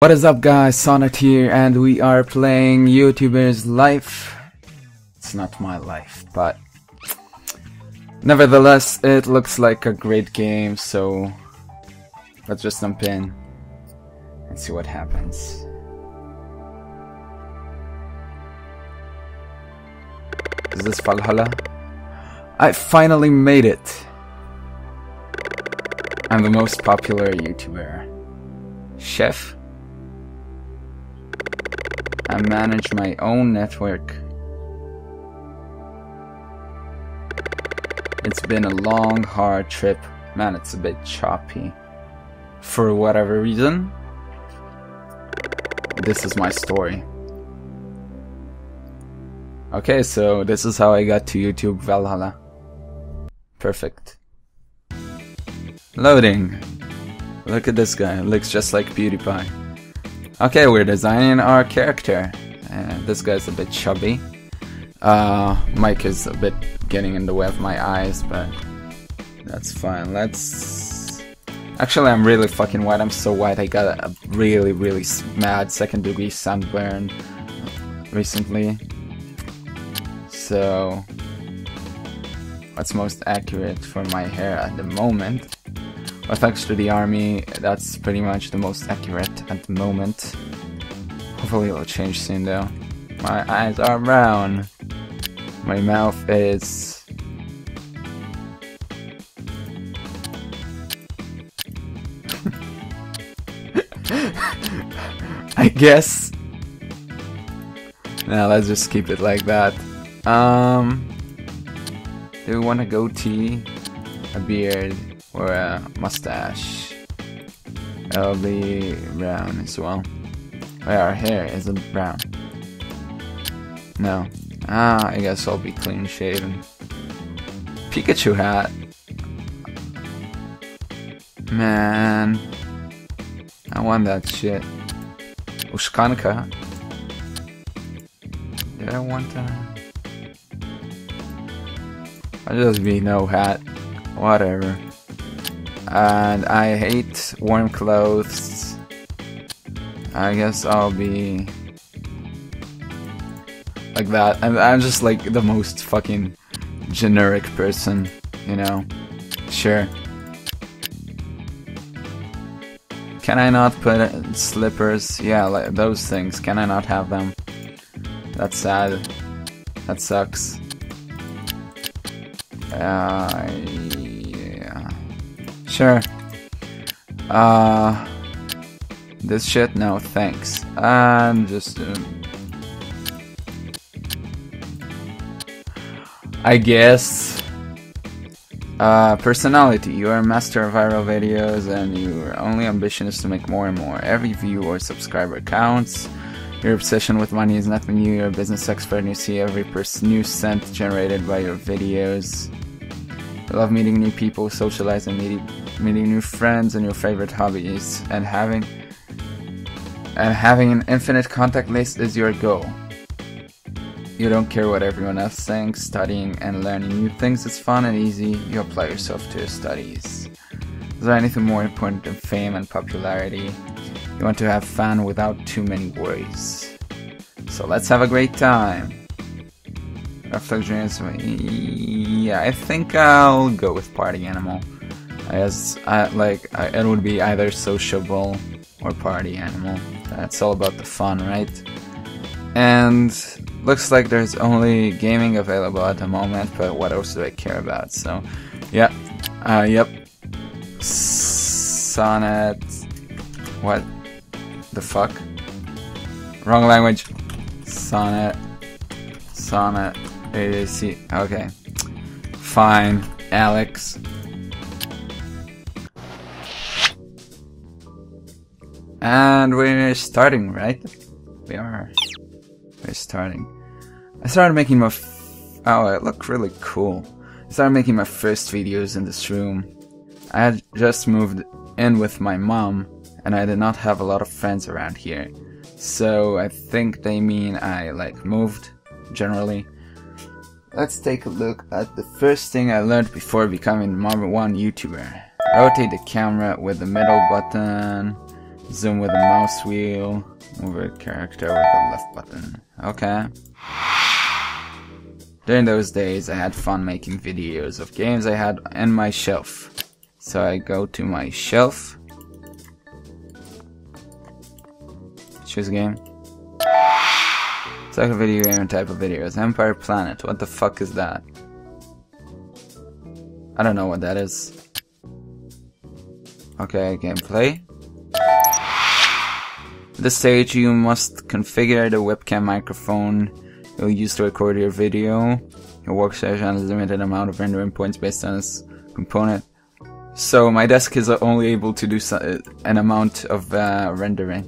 What is up guys, Sonnet here and we are playing YouTuber's Life. It's not my life, but nevertheless it looks like a great game, so let's just jump in and see what happens. Is this Valhalla? I finally made it! I'm the most popular YouTuber. Chef? I manage my own network. It's been a long, hard trip. Man, it's a bit choppy. For whatever reason, this is my story. Okay, so this is how I got to YouTube Valhalla. Perfect. Loading. Look at this guy, looks just like PewDiePie. Okay, we're designing our character. Uh, this guy's a bit chubby. Uh, Mike is a bit getting in the way of my eyes, but that's fine. Let's... Actually, I'm really fucking white. I'm so white. I got a really, really mad second degree sunburn recently. So, what's most accurate for my hair at the moment? Well, thanks to the army, that's pretty much the most accurate at the moment. Hopefully it'll change soon though. My eyes are brown. My mouth is... I guess. Now let's just keep it like that. Um, do we want a goatee, a beard, or a mustache. It'll be brown as well. Wait, our hair isn't brown. No. Ah, I guess I'll be clean shaven. Pikachu hat. Man. I want that shit. Ushkanka. Did I want that? I'll just be no hat. Whatever and I hate warm clothes. I guess I'll be like that. I'm, I'm just like the most fucking generic person, you know? Sure. Can I not put slippers? Yeah, like those things. Can I not have them? That's sad. That sucks. Uh, Sure. Uh, this shit? No, thanks. And just... Um, I guess... Uh, personality. You are a master of viral videos and your only ambition is to make more and more. Every view or subscriber counts. Your obsession with money is nothing new. You're a business expert and you see every new cent generated by your videos. Love meeting new people, socializing, and meeting meeting new friends and your favorite hobbies, and having and having an infinite contact list is your goal. You don't care what everyone else thinks, studying and learning new things is fun and easy, you apply yourself to your studies. Is there anything more important than fame and popularity? You want to have fun without too many worries. So let's have a great time. Reflections, yeah, I think I'll go with Party Animal. As I, like I, it would be either sociable or party animal. That's all about the fun, right? And looks like there's only gaming available at the moment, but what else do I care about? So, yeah, uh, yep. Sonnet. What the fuck? Wrong language. Sonnet. Sonnet. AAC. Okay. Fine. Alex. And we're starting, right? We are. We're starting. I started making my. oh, it looked really cool. I started making my first videos in this room. I had just moved in with my mom, and I did not have a lot of friends around here. So I think they mean I like moved, generally. Let's take a look at the first thing I learned before becoming number one YouTuber. I rotate the camera with the middle button Zoom with the mouse wheel. Move a character with the left button. Okay. During those days, I had fun making videos of games I had in my shelf. So I go to my shelf. Choose a game. Select a video game type of videos. Empire Planet. What the fuck is that? I don't know what that is. Okay, gameplay. This stage, you must configure the webcam microphone you'll use to record your video. Your workstation has a limited amount of rendering points based on its component. So my desk is only able to do an amount of uh, rendering.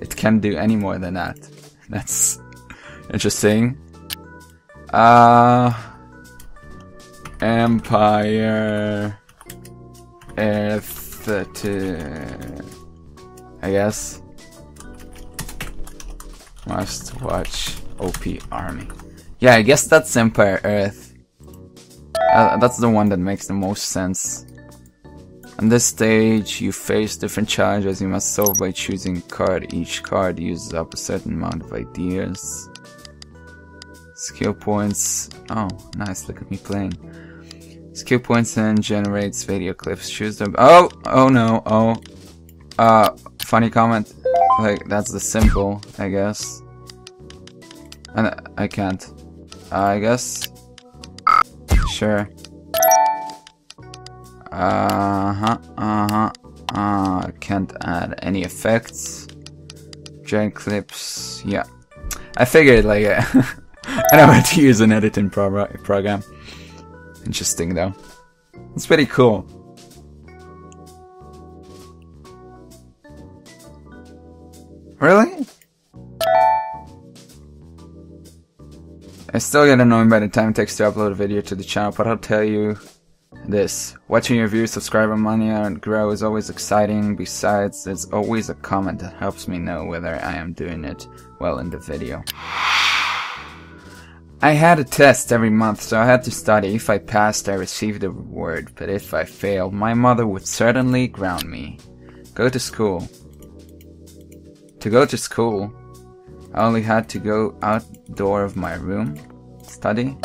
It can't do any more than that. That's interesting. Uh, Empire Earth, I guess. Must watch OP Army. Yeah, I guess that's Empire Earth. Uh, that's the one that makes the most sense. On this stage, you face different challenges you must solve by choosing card. Each card uses up a certain amount of ideas. Skill points. Oh, nice, look at me playing. Skill points and generates video clips. Choose them. Oh, oh no, oh. Uh, funny comment. Like, that's the simple, I guess. And I can't. I guess. Sure. Uh-huh, uh-huh. Uh, can't add any effects. Giant clips, yeah. I figured, like, I know how to use an editing pro program. Interesting, though. It's pretty cool. I still get annoyed by the time it takes to upload a video to the channel, but I'll tell you this. Watching your views, subscriber money and grow is always exciting. Besides, there's always a comment that helps me know whether I am doing it well in the video. I had a test every month, so I had to study. If I passed, I received a reward, but if I failed, my mother would certainly ground me. Go to school. To go to school, I only had to go outdoor of my room, study.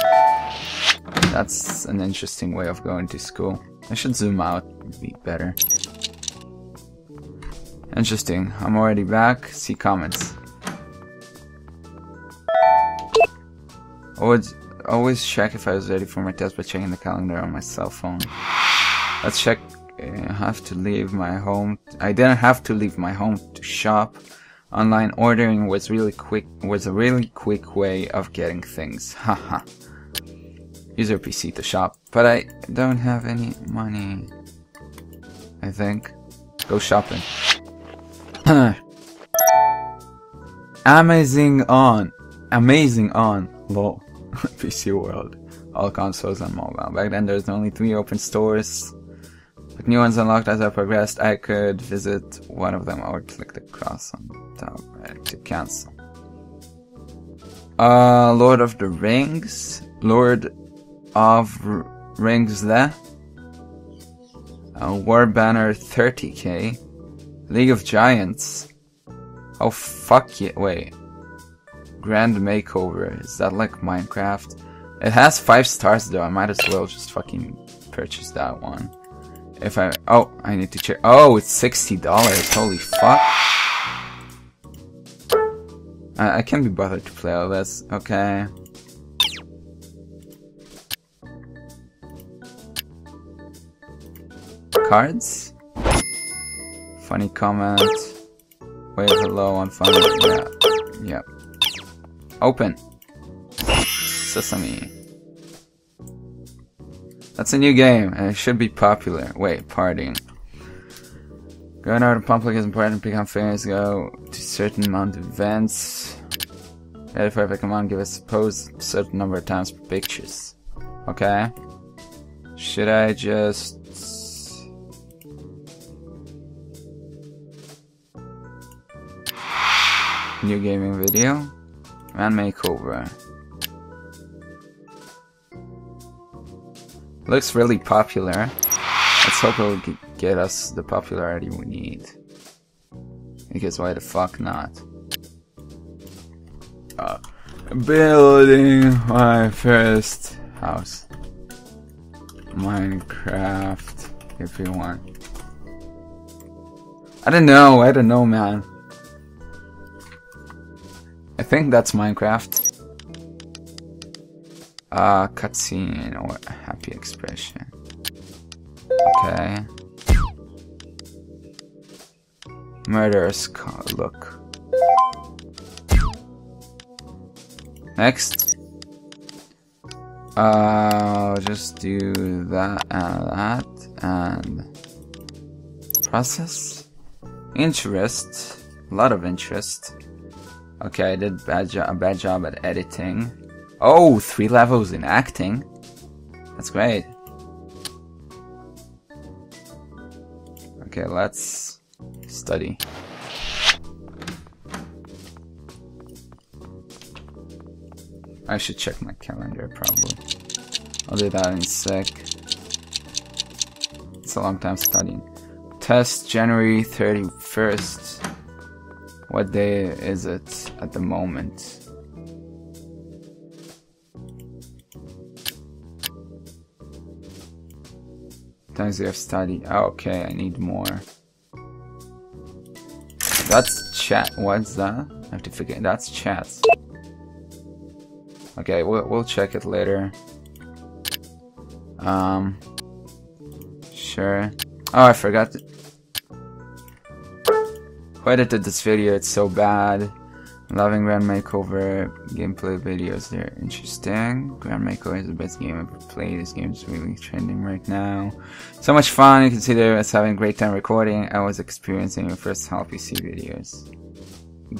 That's an interesting way of going to school. I should zoom out, would be better. Interesting. I'm already back. See comments. Always, always check if I was ready for my test by checking the calendar on my cell phone. Let's check. Uh, I have to leave my home. I didn't have to leave my home to shop. Online ordering was really quick. Was a really quick way of getting things. Haha. Use your PC to shop, but I don't have any money. I think. Go shopping. Amazing on. Amazing on. Lol. PC World. All consoles and mobile. Back then there's only three open stores. With new ones unlocked as I progressed, I could visit one of them or click the cross on top right, to cancel. Uh, Lord of the Rings. Lord of R Rings there. Uh, War Banner 30k. League of Giants. Oh fuck yeah, wait. Grand Makeover. Is that like Minecraft? It has 5 stars though, I might as well just fucking purchase that one. If I- oh, I need to check- oh, it's $60, holy fuck. I, I can't be bothered to play all this, okay. Cards? Funny comment. Wave hello on funny, yeah, yep. Open. Sesame. That's a new game, and it should be popular. Wait, partying. Going out in public is important. to Become famous. Go to certain amount of events. Edit for command. Give us pose certain number of times per pictures. Okay. Should I just new gaming video and makeover. Looks really popular. Let's hope it will get us the popularity we need. Because why the fuck not? Uh, building my first house. Minecraft, if you want. I don't know, I don't know, man. I think that's Minecraft. Uh, cutscene or happy expression. Okay. Murderous look. Next. Uh, just do that and that and process. Interest. A lot of interest. Okay, I did bad a bad job at editing. Oh, three levels in acting. That's great. Okay, let's study. I should check my calendar probably. I'll do that in a sec. It's a long time studying. Test January 31st. What day is it at the moment? Times you have studied. Oh, okay, I need more. That's chat. What's that? I have to forget. That's chats. Okay, we'll, we'll check it later. Um, sure. Oh, I forgot. To... Edited this video? It's so bad. Loving Grand Makeover gameplay videos. They're interesting. Grand Makeover is the best game I've ever played. This game is really trending right now. So much fun. You can see there was having a great time recording. I was experiencing your first Hell PC videos.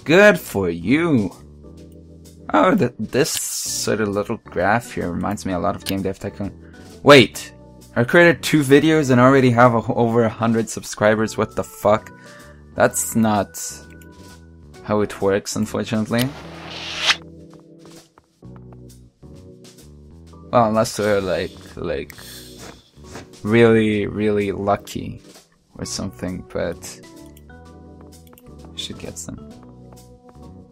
Good for you. Oh, th this sort of little graph here reminds me a lot of Game Dev Tycoon. Wait, I created two videos and already have a, over a hundred subscribers. What the fuck? That's not how it works, unfortunately. Well, unless we're like, like, really, really lucky or something, but should get some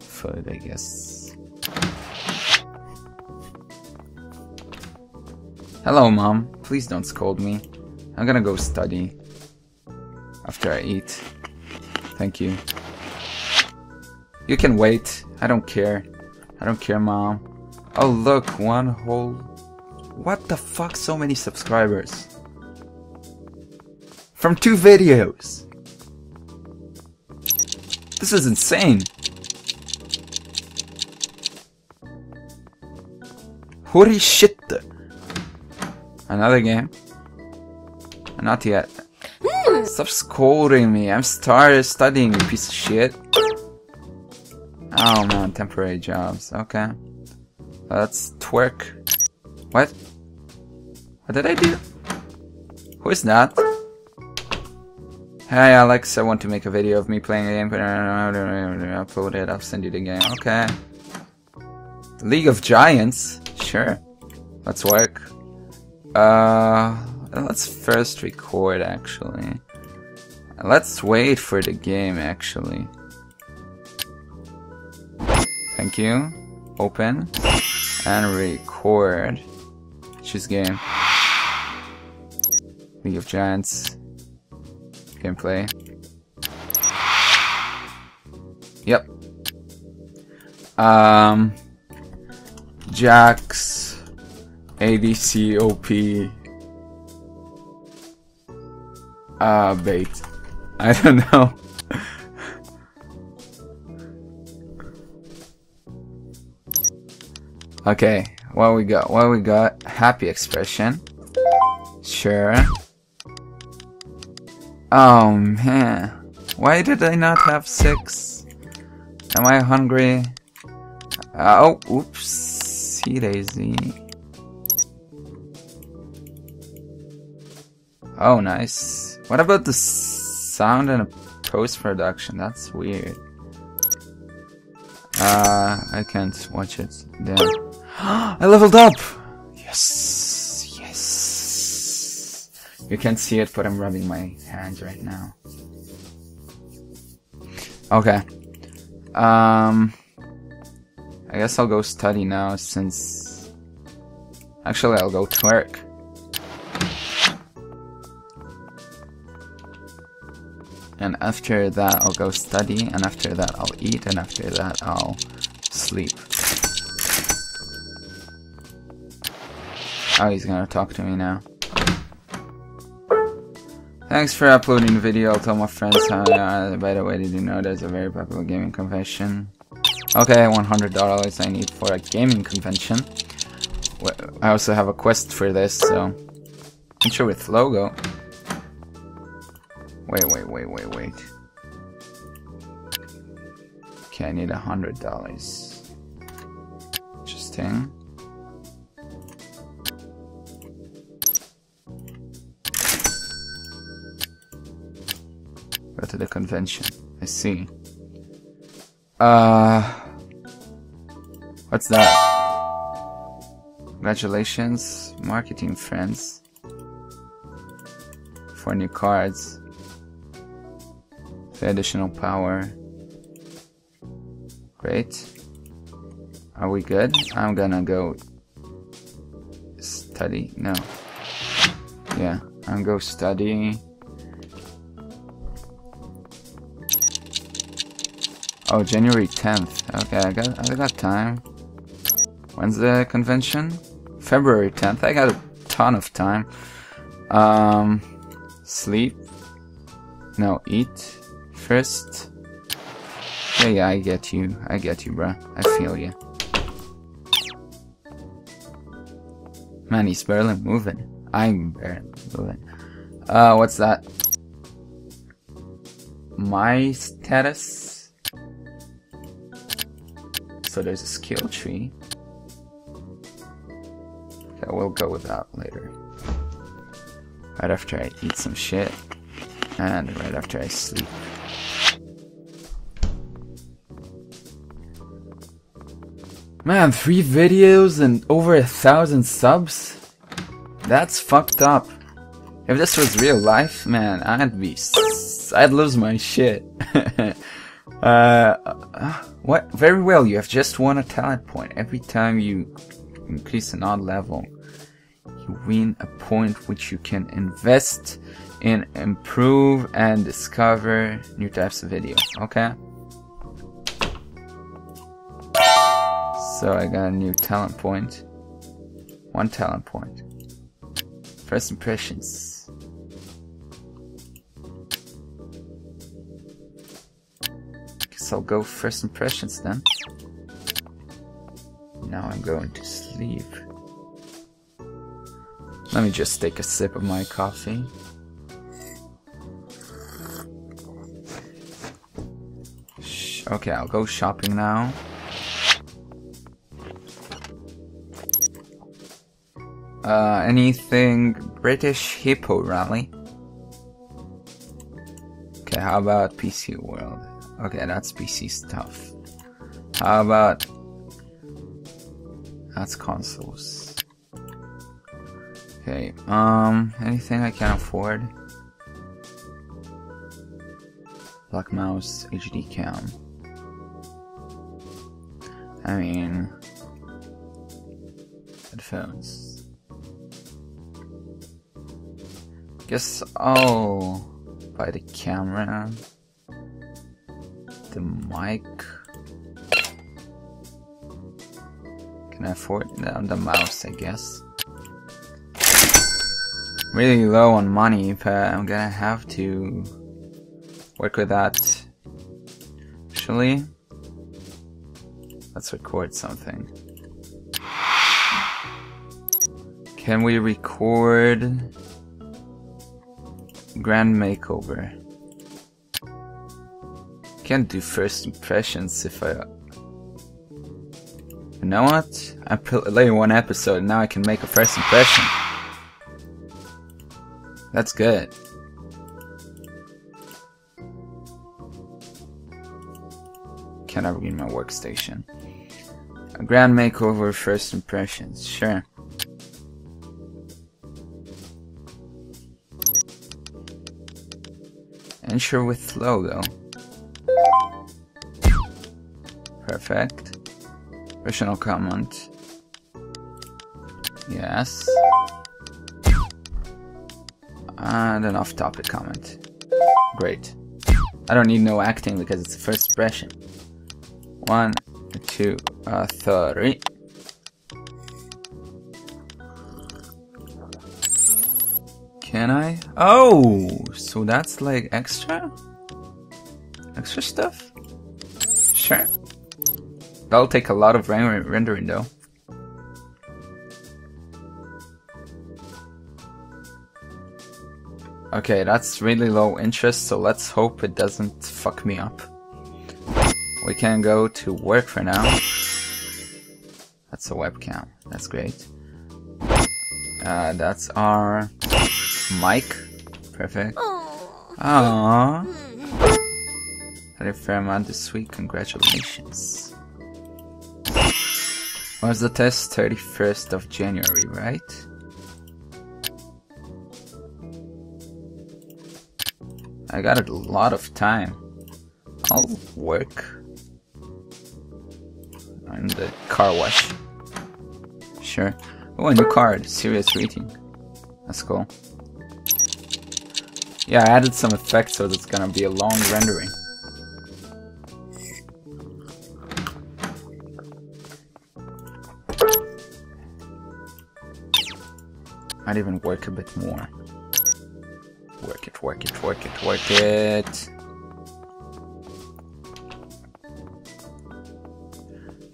food, I guess. Hello, Mom. Please don't scold me. I'm gonna go study after I eat. Thank you. You can wait. I don't care. I don't care, Mom. Oh, look, one whole... What the fuck, so many subscribers? From two videos! This is insane! Holy shit! Another game? Not yet. Hmm. Stop scolding me. I'm started studying, you piece of shit. Oh man, temporary jobs. Okay. Let's twerk. What? What did I do? Who is that? Hey Alex, I want to make a video of me playing a game. Upload it, I'll send you the game. Okay. League of Giants? Sure. Let's work. Uh, let's first record actually. Let's wait for the game actually. Thank you. Open. And record. Choose game. League of Giants. Gameplay. Yep. Um. Jax. ADC OP. Uh, bait. I don't know. Okay, what we got? What we got? Happy expression. Sure. Oh man. Why did I not have six? Am I hungry? Uh, oh, oops. See daisy. Oh, nice. What about the sound and a post-production? That's weird. Uh, I can't watch it. Damn. I leveled up! Yes! Yes! You can't see it, but I'm rubbing my hands right now. Okay. Um, I guess I'll go study now since. Actually, I'll go twerk. And after that, I'll go study, and after that, I'll eat, and after that, I'll sleep. Oh, he's gonna talk to me now. Thanks for uploading the video. I'll tell my friends how. Uh, by the way, did you know there's a very popular gaming convention? Okay, $100 I need for a gaming convention. I also have a quest for this, so... Intro with logo. Wait, wait, wait, wait, wait. Okay, I need hundred dollars. Interesting. Go to the convention. I see. Uh, what's that? Congratulations, marketing friends, for new cards. The additional power. Great. Are we good? I'm gonna go study. No. Yeah, I'm go study. Oh, January 10th. Okay, I got I got time. When's the convention? February 10th. I got a ton of time. Um, sleep. No, eat first. Yeah, yeah, I get you. I get you, bro. I feel you. Man, he's barely moving. I'm barely moving. Uh, what's that? My status? So there's a skill tree. Okay, we'll go with that later. Right after I eat some shit. And right after I sleep. Man, three videos and over a thousand subs? That's fucked up. If this was real life, man, I'd be... I'd lose my shit. uh, what? Very well, you have just won a talent point. Every time you increase an odd level, you win a point which you can invest in improve and discover new types of video. Okay? So I got a new talent point. One talent point. First impressions. I'll go first impressions then. Now I'm going to sleep. Let me just take a sip of my coffee. Okay, I'll go shopping now. Uh, anything British Hippo Rally? How about PC World? Okay, that's PC stuff. How about... That's consoles. Okay, um, anything I can afford? Black mouse, HD cam. I mean... Headphones. Guess I'll buy the camera the mic. Can I afford the, the mouse, I guess. Really low on money, but I'm gonna have to work with that. Actually, let's record something. Can we record Grand Makeover? can't do first impressions if I... You know what? I play one episode, and now I can make a first impression. That's good. Can I read my workstation? A grand makeover first impressions, sure. Ensure with logo. Perfect. Original comment. Yes. And an off-topic comment. Great. I don't need no acting because it's the first impression. One, two, uh, three. Can I? Oh, so that's like extra? Extra stuff? Sure. That'll take a lot of rendering though. Okay, that's really low interest, so let's hope it doesn't fuck me up. We can go to work for now. That's a webcam. That's great. Uh, that's our mic. Perfect. Aww. Had a fair amount this week. Congratulations. Was the test 31st of January, right? I got a lot of time. I'll work. On the car wash. Sure. Oh, a new card. Serious reading. That's cool. Yeah, I added some effects so it's gonna be a long rendering. Might even work a bit more. Work it, work it, work it, work it.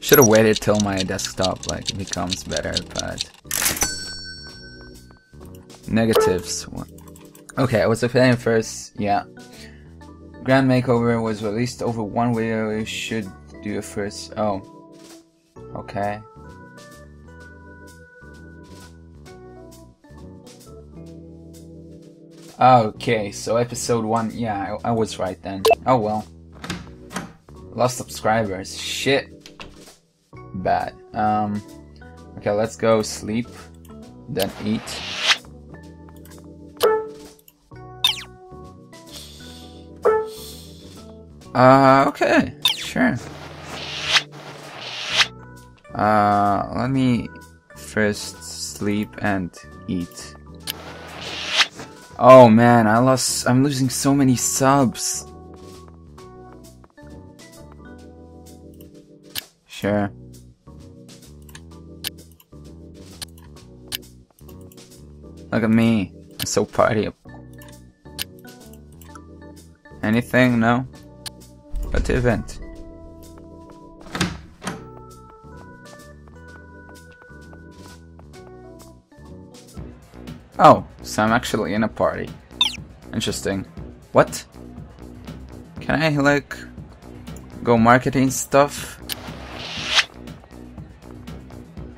Should have waited till my desktop like becomes better, but negatives. Okay, I was playing first. Yeah, Grand Makeover was released over one video. You should do it first. Oh, okay. Okay, so episode 1, yeah, I, I, was right then. Oh well. Lost subscribers, shit. Bad. Um, okay, let's go sleep, then eat. Uh, okay, sure. Uh, let me first sleep and eat. Oh man, I lost. I'm losing so many subs. Sure. Look at me. I'm so party. Anything? No? Event? Oh, so I'm actually in a party. Interesting. What? Can I, like, go marketing stuff?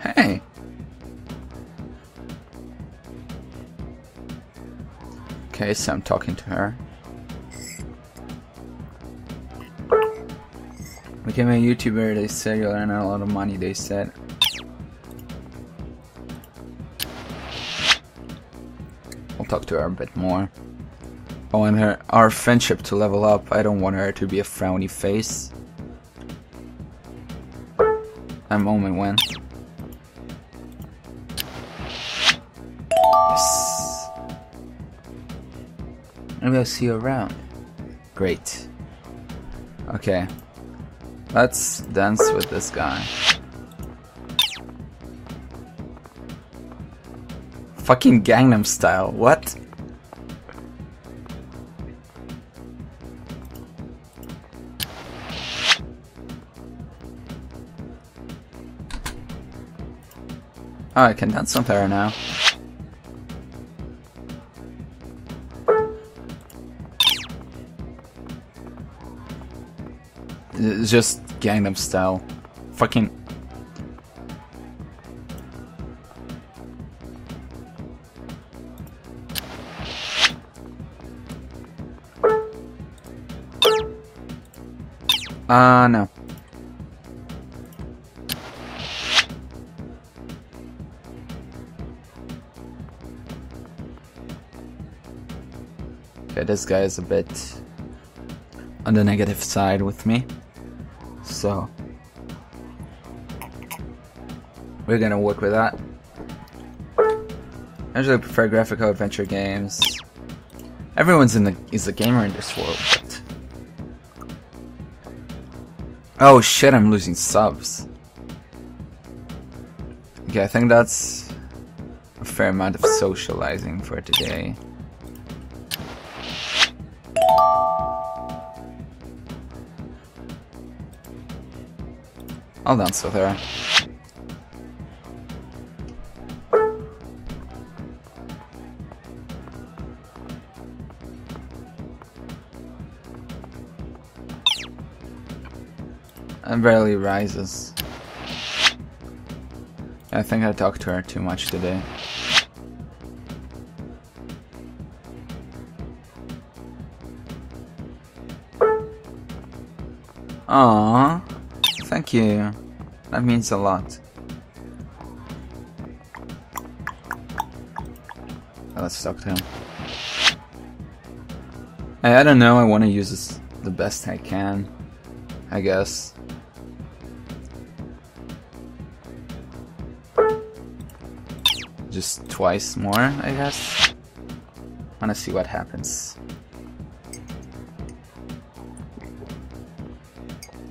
Hey! Okay, so I'm talking to her. Became a YouTuber, they said you'll earn a lot of money, they said. We'll talk to her a bit more. I want her, our friendship to level up. I don't want her to be a frowny face. That moment when. Yes. Maybe I'll see you around. Great. Okay. Let's dance with this guy. Fucking Gangnam Style, what? Oh, I can dance with her now. It's just Gangnam Style. Fucking Uh, no. Okay, this guy is a bit on the negative side with me so we're gonna work with that. I usually prefer graphical adventure games. Everyone's in the is a gamer in this world. But... Oh shit! I'm losing subs. Okay, I think that's a fair amount of socializing for today. Hold on, Sothera. And barely rises. I think I talked to her too much today. Aww. Thank you. That means a lot. Let's talk to him. I, I don't know, I want to use this the best I can. I guess. Just twice more, I guess. Wanna see what happens.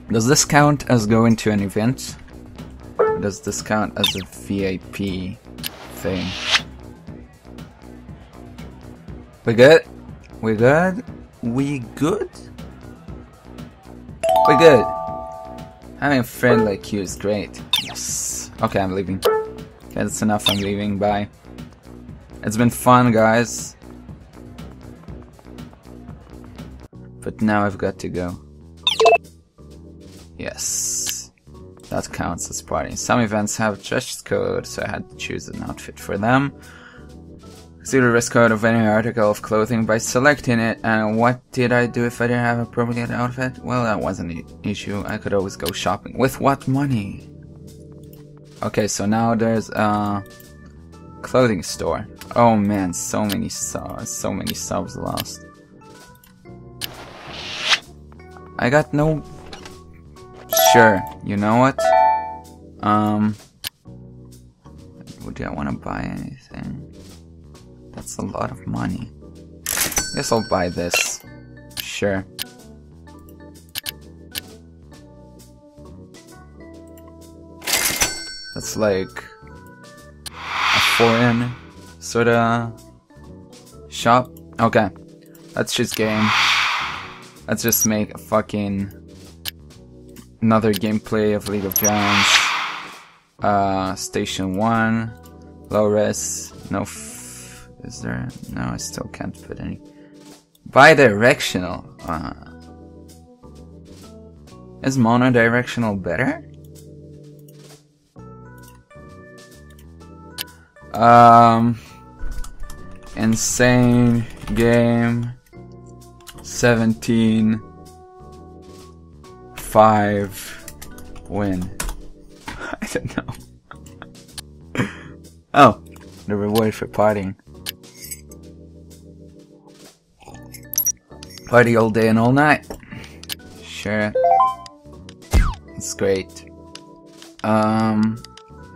Does this count as going to an event? Does this count as a VIP thing? We good? We good? We good? We good. Having a friend like you is great. Yes. Okay, I'm leaving. Okay, that's enough. I'm leaving. Bye. It's been fun, guys. But now I've got to go. That counts as partying. Some events have dress code, so I had to choose an outfit for them. See the dress code of any article of clothing by selecting it. And what did I do if I didn't have a appropriate outfit? Well, that wasn't an issue. I could always go shopping. With what money? Okay, so now there's a clothing store. Oh man, so many subs, so many subs lost. I got no Sure, you know what? Um, would I want to buy anything? That's a lot of money. Guess I'll buy this. Sure. That's like a foreign sort of shop. Okay, let's just game. Let's just make a fucking another gameplay of League of Giants. Uh, Station 1, low res, no is there? No, I still can't put any. Bidirectional. Uh, is monodirectional better? Um, insane game 17 five win. I don't know. oh, the reward for partying. Party all day and all night. Sure. It's great. Um,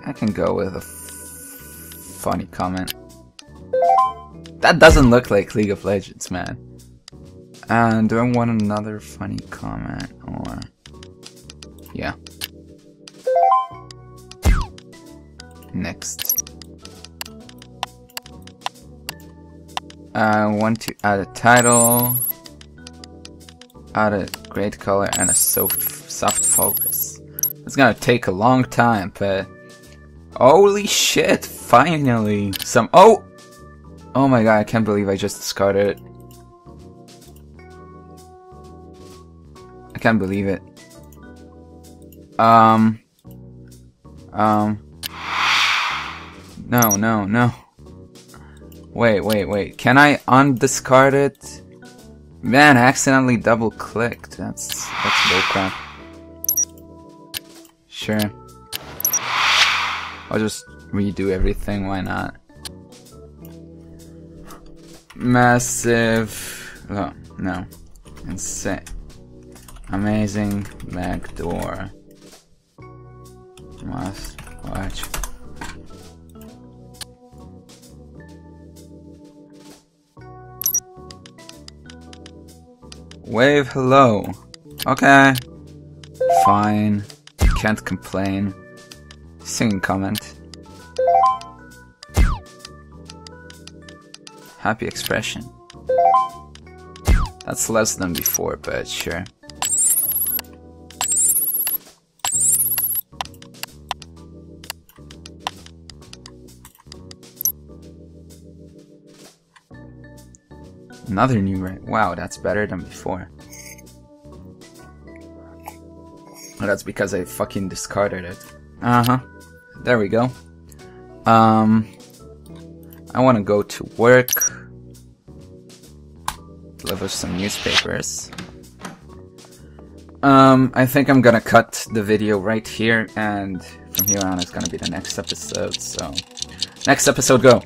I can go with a funny comment. That doesn't look like League of Legends, man. And do I want another funny comment or... Yeah. Next. I want to add a title, add a great color, and a soft, soft focus. It's gonna take a long time, but holy shit! Finally, some. Oh, oh my god! I can't believe I just discarded it. I can't believe it. Um. Um. No, no, no. Wait, wait, wait. Can I undiscard it? Man, I accidentally double clicked. That's that's bullcrap. Sure. I'll just redo everything, why not? Massive oh, no. Insane. Amazing backdoor. Mas, watch. Wave hello. Okay. Fine. Can't complain. Singing comment. Happy expression. That's less than before, but sure. Another new right. Wow, that's better than before. That's because I fucking discarded it. Uh-huh. There we go. Um, I want to go to work. Deliver some newspapers. Um, I think I'm gonna cut the video right here, and from here on it's gonna be the next episode, so... Next episode, go!